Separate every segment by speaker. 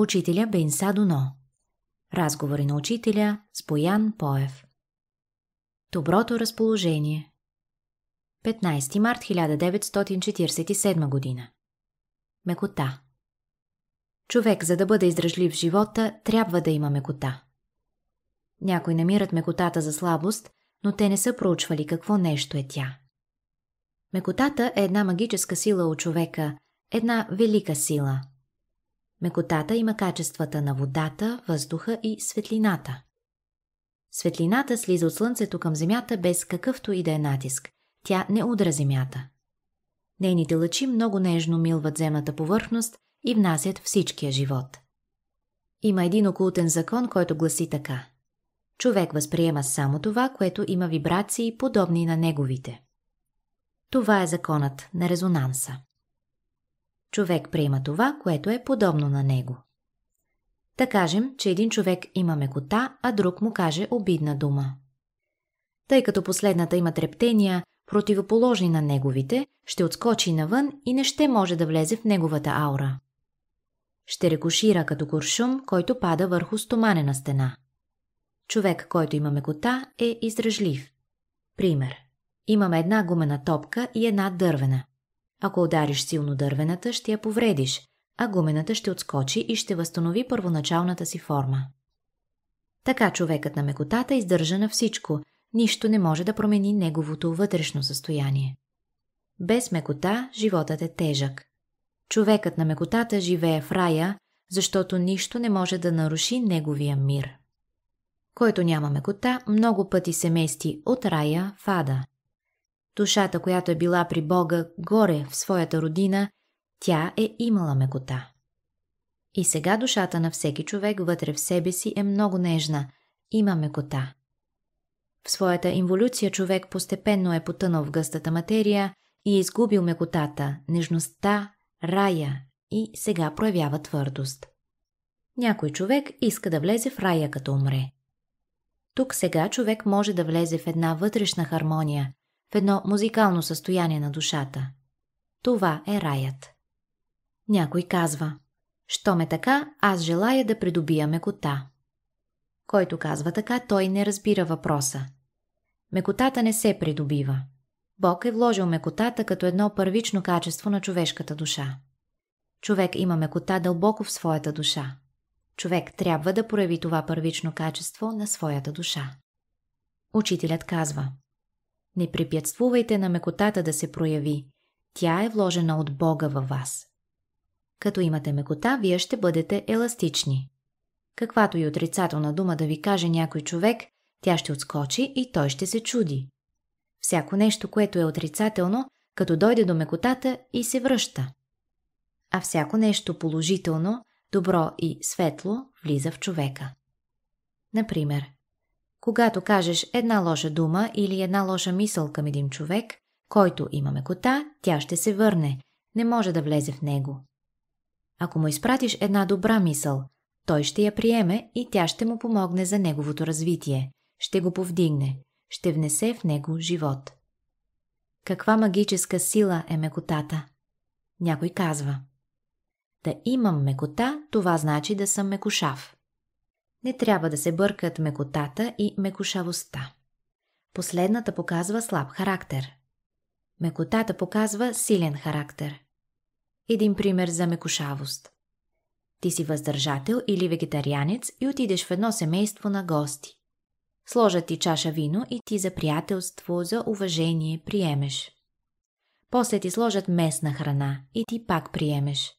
Speaker 1: Учителя Бенса Дуно Разговори на учителя с Боян Поев. Доброто разположение. 15 март 1947 година. Мекота. Човек, за да бъде издръжлив в живота, трябва да има мекота. Някои намират мекотата за слабост, но те не са проучвали какво нещо е тя. Мекотата е една магическа сила от човека, една велика сила – Мекотата има качествата на водата, въздуха и светлината. Светлината слиза от Слънцето към Земята без какъвто и да е натиск. Тя не удра Земята. Нейните лъчи много нежно милват земната повърхност и внасят всичкия живот. Има един окултен закон, който гласи така. Човек възприема само това, което има вибрации, подобни на неговите. Това е законът на резонанса. Човек приема това, което е подобно на него. Да кажем, че един човек има мекота, а друг му каже обидна дума. Тъй като последната има трептения, противоположни на неговите, ще отскочи навън и не ще може да влезе в неговата аура. Ще рекушира като куршум, който пада върху стоманена стена. Човек, който има мекота, е издръжлив. Пример. Имаме една гумена топка и една дървена. Ако удариш силно дървената, ще я повредиш, а гумената ще отскочи и ще възстанови първоначалната си форма. Така човекът на мекотата издържа на всичко, нищо не може да промени неговото вътрешно състояние. Без мекота животът е тежък. Човекът на мекотата живее в рая, защото нищо не може да наруши неговия мир. Който няма мекота, много пъти се мести от рая в ада – душата, която е била при Бога горе в своята родина, тя е имала мекота. И сега душата на всеки човек вътре в себе си е много нежна, има мекота. В своята инволюция човек постепенно е потънал в гъстата материя и е изгубил мекотата, нежността, рая и сега проявява твърдост. Някой човек иска да влезе в рая като умре. Тук сега човек може да влезе в една вътрешна хармония, в едно музикално състояние на душата. Това е раят. Някой казва, що ме така, аз желая да придобия мекота. Който казва така, той не разбира въпроса. Мекотата не се придобива. Бог е вложил мекотата като едно първично качество на човешката душа. Човек има мекота дълбоко в своята душа. Човек трябва да прояви това първично качество на своята душа. Учителят казва – не препятствувайте на мекотата да се прояви. Тя е вложена от Бога във вас. Като имате мекота, вие ще бъдете еластични. Каквато и отрицателна дума да ви каже някой човек, тя ще отскочи и той ще се чуди. Всяко нещо, което е отрицателно, като дойде до мекотата и се връща. А всяко нещо положително, добро и светло влиза в човека. Например, когато кажеш една лоша дума или една лоша мисъл към един човек, който има мекота, тя ще се върне, не може да влезе в него. Ако му изпратиш една добра мисъл, той ще я приеме и тя ще му помогне за неговото развитие, ще го повдигне, ще внесе в него живот. Каква магическа сила е мекотата? Някой казва. Да имам мекота, това значи да съм мекошав. Не трябва да се бъркат мекотата и мекошавостта. Последната показва слаб характер. Мекотата показва силен характер. Един пример за мекошавост. Ти си въздържател или вегетарианец и отидеш в едно семейство на гости. Сложат ти чаша вино и ти за приятелство, за уважение приемеш. После ти сложат местна храна и ти пак приемеш.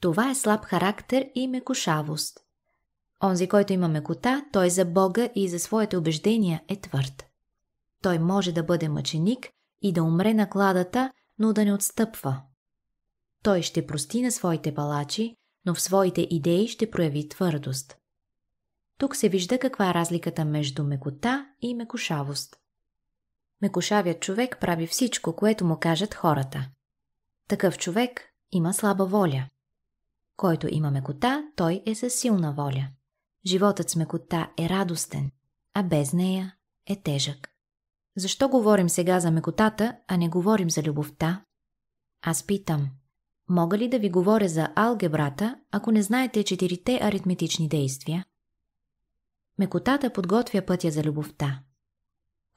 Speaker 1: Това е слаб характер и мекошавост. Онзи, който има мекота, той за Бога и за своите убеждения е твърд. Той може да бъде мъченик и да умре на кладата, но да не отстъпва. Той ще прости на своите палачи, но в своите идеи ще прояви твърдост. Тук се вижда каква е разликата между мекота и мекошавост. Мекошавият човек прави всичко, което му кажат хората. Такъв човек има слаба воля. Който има мекота, той е със силна воля. Животът с мекота е радостен, а без нея е тежък. Защо говорим сега за мекотата, а не говорим за любовта? Аз питам. Мога ли да ви говоря за алгебрата, ако не знаете четирите аритметични действия? Мекотата подготвя пътя за любовта.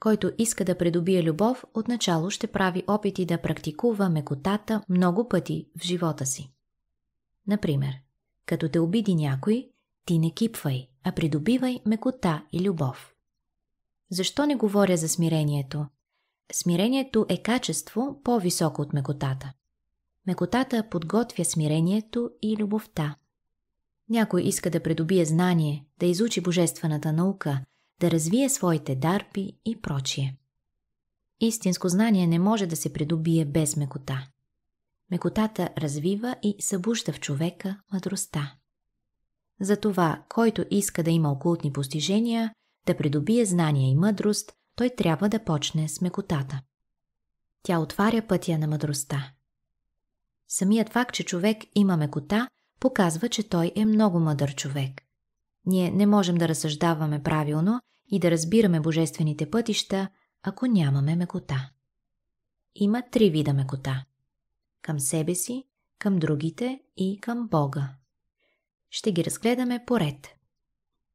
Speaker 1: Който иска да придобие любов, отначало ще прави опити да практикува мекотата много пъти в живота си. Например, като те обиди някой, ти не кипвай, а придобивай мекота и любов. Защо не говоря за смирението? Смирението е качество по-високо от мекотата. Мекотата подготвя смирението и любовта. Някой иска да придобие знание, да изучи божествената наука, да развие своите дарби и прочие. Истинско знание не може да се придобие без мекота. Мекотата развива и събужда в човека мъдростта. Затова, който иска да има окултни постижения, да придобие знания и мъдрост, той трябва да почне с мекотата. Тя отваря пътя на мъдростта. Самият факт, че човек има мекота, показва, че той е много мъдър човек. Ние не можем да разсъждаваме правилно и да разбираме божествените пътища, ако нямаме мекота. Има три вида мекота. Към себе си, към другите и към Бога. Ще ги разгледаме поред.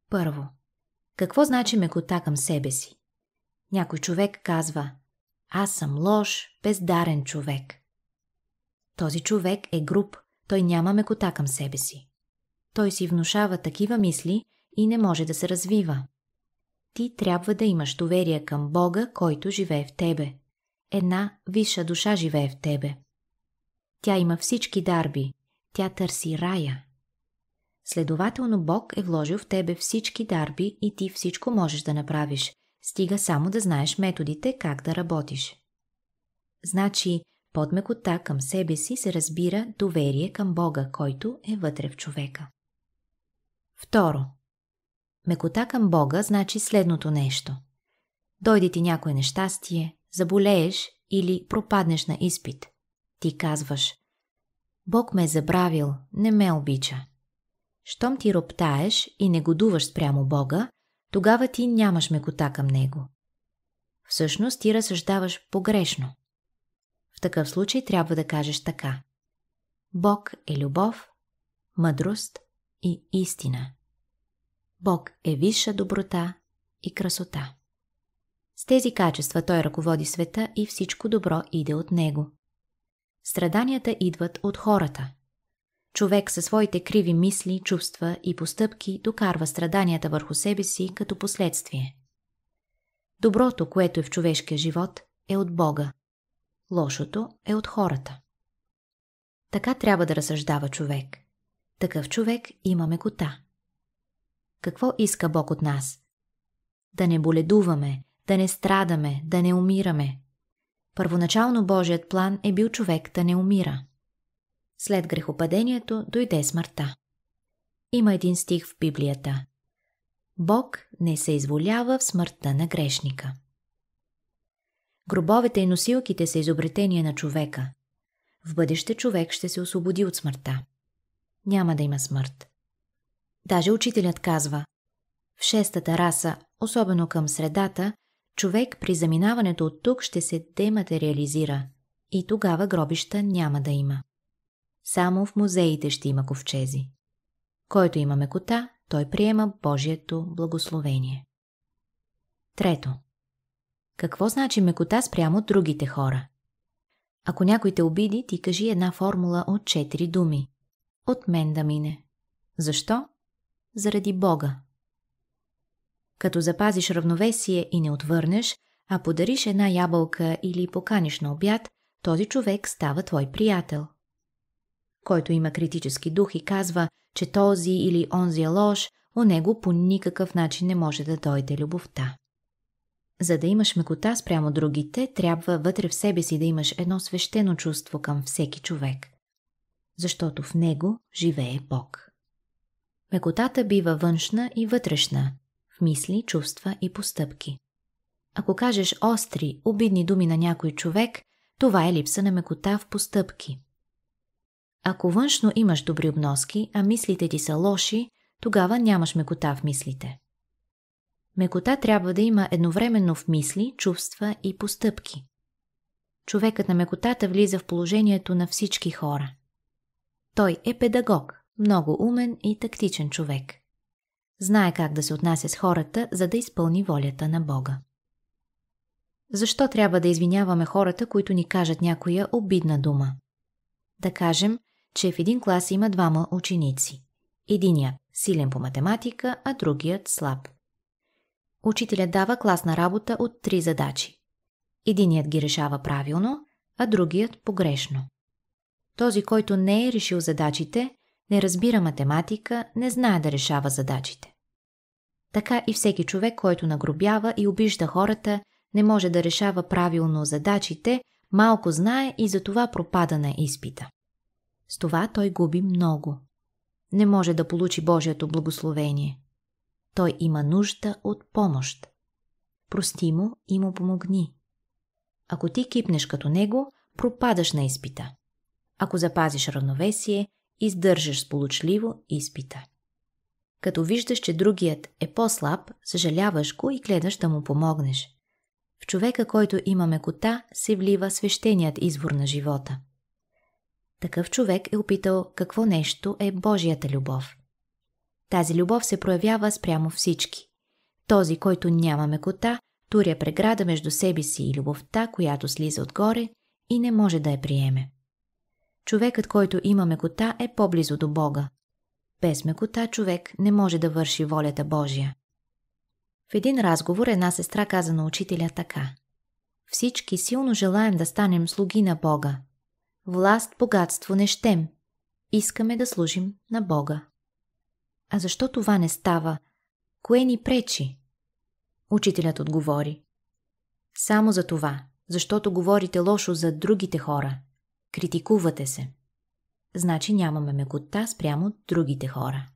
Speaker 1: Първо. Какво значи мекота към себе си? Някой човек казва Аз съм лош, бездарен човек. Този човек е груб, той няма мекота към себе си. Той си внушава такива мисли и не може да се развива. Ти трябва да имаш доверие към Бога, който живее в тебе. Една висша душа живее в тебе. Тя има всички дарби. Тя търси рая. Следователно Бог е вложил в тебе всички дарби и ти всичко можеш да направиш, стига само да знаеш методите как да работиш. Значи, под мекота към себе си се разбира доверие към Бога, който е вътре в човека. Второ. Мекота към Бога значи следното нещо. Дойде ти някое нещастие, заболееш или пропаднеш на изпит. Ти казваш Бог ме е забравил, не ме обича. Щом ти роптаеш и негодуваш спрямо Бога, тогава ти нямаш мекота към Него. Всъщност ти разсъждаваш погрешно. В такъв случай трябва да кажеш така. Бог е любов, мъдрост и истина. Бог е висша доброта и красота. С тези качества той ръководи света и всичко добро иде от него. Страданията идват от хората. Човек със своите криви мисли, чувства и постъпки докарва страданията върху себе си като последствие. Доброто, което е в човешкия живот, е от Бога. Лошото е от хората. Така трябва да разсъждава човек. Такъв човек има мекота. Какво иска Бог от нас? Да не боледуваме, да не страдаме, да не умираме. Първоначално Божият план е бил човек да не умира. След грехопадението дойде смъртта. Има един стих в Библията. Бог не се изволява в смъртта на грешника. Гробовете и носилките са изобретения на човека. В бъдеще човек ще се освободи от смъртта. Няма да има смърт. Даже учителят казва, в шестата раса, особено към средата, човек при заминаването от тук ще се дематериализира и тогава гробища няма да има. Само в музеите ще има ковчези. Който има мекота, той приема Божието благословение. Трето. Какво значи мекота спрямо другите хора? Ако някой те обиди, ти кажи една формула от четири думи. От мен да мине. Защо? Заради Бога. Като запазиш равновесие и не отвърнеш, а подариш една ябълка или поканиш на обяд, този човек става твой приятел. Който има критически дух и казва, че този или онзи е лош, у него по никакъв начин не може да дойде любовта. За да имаш мекота спрямо другите, трябва вътре в себе си да имаш едно свещено чувство към всеки човек. Защото в него живее Бог. Мекотата бива външна и вътрешна, в мисли, чувства и постъпки. Ако кажеш остри, обидни думи на някой човек, това е липса на мекота в постъпки. Ако външно имаш добри обноски, а мислите ти са лоши, тогава нямаш мекота в мислите. Мекота трябва да има едновременно в мисли, чувства и постъпки. Човекът на мекотата влиза в положението на всички хора. Той е педагог, много умен и тактичен човек. Знае как да се отнася с хората, за да изпълни волята на Бога. Защо трябва да извиняваме хората, които ни кажат някоя обидна дума? Да кажем, че в един клас има двама ученици. Единият силен по математика, а другият слаб. Учителят дава класна работа от три задачи. Единият ги решава правилно, а другият погрешно. Този, който не е решил задачите, не разбира математика, не знае да решава задачите. Така и всеки човек, който нагробява и обижда хората, не може да решава правилно задачите, малко знае и затова пропада на изпита. С това той губи много. Не може да получи Божието благословение. Той има нужда от помощ. Прости му и му помогни. Ако ти кипнеш като него, пропадаш на изпита. Ако запазиш равновесие, издържаш сполучливо изпита. Като виждаш, че другият е по-слаб, съжаляваш го и гледаш да му помогнеш. В човека, който има мекота, се влива свещеният извор на живота. Такъв човек е опитал какво нещо е Божията любов. Тази любов се проявява спрямо всички. Този, който няма мекота, туря преграда между себе си и любовта, която слиза отгоре и не може да я приеме. Човекът, който има мекота, е по-близо до Бога. Без мекота човек не може да върши волята Божия. В един разговор една сестра каза на учителя така. Всички силно желаем да станем слуги на Бога. Власт, богатство не щем. Искаме да служим на Бога. А защо това не става? Кое ни пречи? Учителят отговори. Само за това, защото говорите лошо за другите хора. Критикувате се. Значи нямаме мекота спрямо другите хора.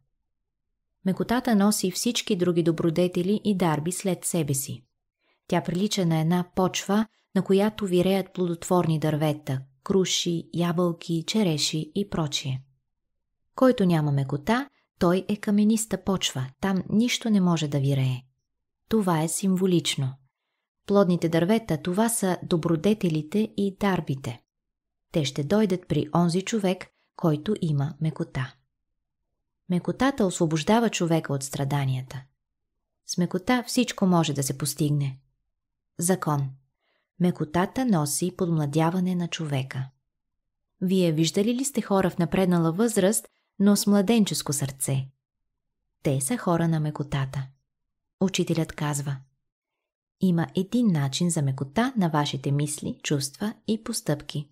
Speaker 1: Мекотата носи всички други добродетели и дарби след себе си. Тя прилича на една почва, на която виреят плодотворни дървета, круши, ябълки, череши и прочие. Който няма мекота, той е камениста почва, там нищо не може да вирее. Това е символично. Плодните дървета, това са добродетелите и дарбите. Те ще дойдат при онзи човек, който има мекота. Мекотата освобождава човека от страданията. С мекота всичко може да се постигне. Закон. Мекотата носи подмладяване на човека. Вие виждали ли сте хора в напреднала възраст, но с младенческо сърце? Те са хора на мекотата. Учителят казва Има един начин за мекота на вашите мисли, чувства и постъпки.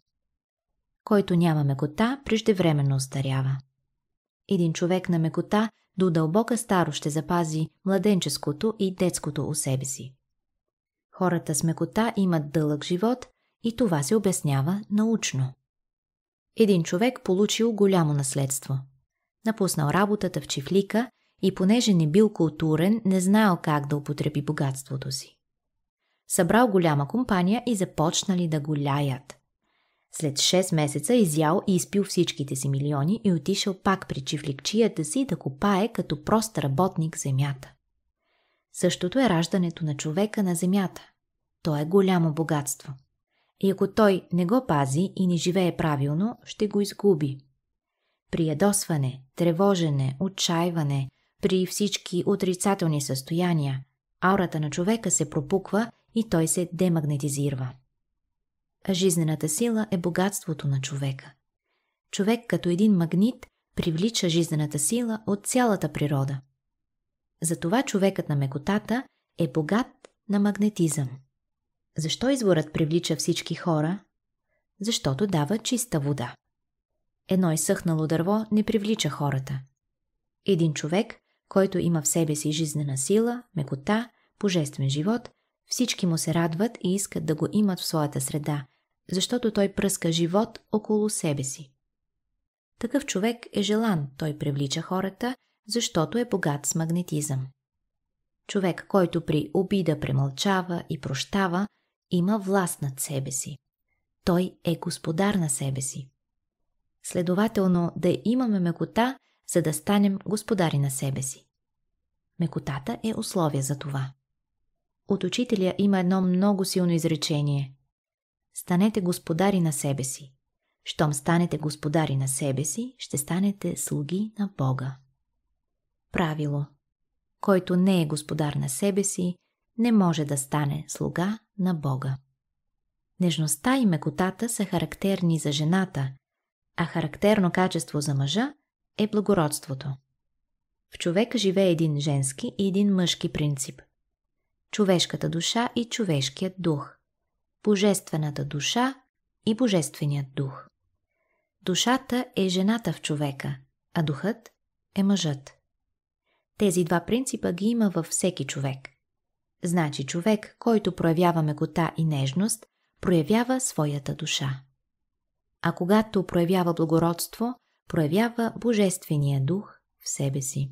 Speaker 1: Който няма мекота, преждевременно остарява. Един човек на мекота до дълбока старо ще запази младенческото и детското у себе си. Хората с мекота имат дълъг живот и това се обяснява научно. Един човек получил голямо наследство. Напуснал работата в чифлика и понеже не бил културен, не знаел как да употреби богатството си. Събрал голяма компания и започнали да го ляят. След 6 месеца изял и изпил всичките си милиони и отишъл пак при чифликчията си да копае като прост работник земята. Същото е раждането на човека на земята. То е голямо богатство. И ако той не го пази и не живее правилно, ще го изгуби. При ядосване, тревожене, отчаиване, при всички отрицателни състояния, аурата на човека се пропуква и той се демагнетизирва жизнената сила е богатството на човека. Човек като един магнит привлича жизнената сила от цялата природа. Затова човекът на мекотата е богат на магнетизъм. Защо изворът привлича всички хора? Защото дава чиста вода. Едно изсъхнало дърво не привлича хората. Един човек, който има в себе си жизнена сила, мекота, божествен живот, всички му се радват и искат да го имат в своята среда, защото той пръска живот около себе си. Такъв човек е желан, той привлича хората, защото е богат с магнетизъм. Човек, който при обида премълчава и прощава, има власт над себе си. Той е господар на себе си. Следователно, да имаме мекота, за да станем господари на себе си. Мекотата е условие за това. От учителя има едно много силно изречение. Станете господари на себе си. Щом станете господари на себе си, ще станете слуги на Бога. Правило Който не е господар на себе си, не може да стане слуга на Бога. Нежността и мекотата са характерни за жената, а характерно качество за мъжа е благородството. В човека живее един женски и един мъжки принцип. Човешката душа и човешкият дух. Божествената душа и божественият дух. Душата е жената в човека, а духът е мъжът. Тези два принципа ги има във всеки човек. Значи човек, който проявява мекота и нежност, проявява своята душа. А когато проявява благородство, проявява Божествения дух в себе си.